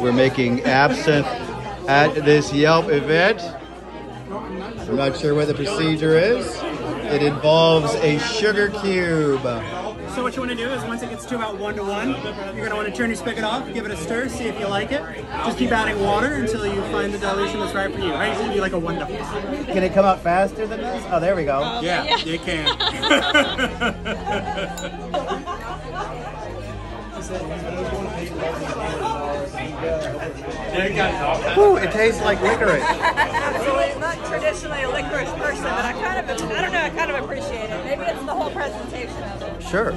We're making absinthe at this Yelp event. I'm not sure what the procedure is. It involves a sugar cube. So what you want to do is once it gets to about one to one, you're going to want to turn your spigot off, give it a stir, see if you like it. Just keep adding water until you find the dilution that's right for you. I usually do like a one to five. Can it come out faster than this? Oh, there we go. Yeah, you can. Ooh, it tastes like licorice. Absolutely not traditionally a licorice person, but I kind of, I don't know, I kind of appreciate it. Maybe it's the whole presentation of it. Sure.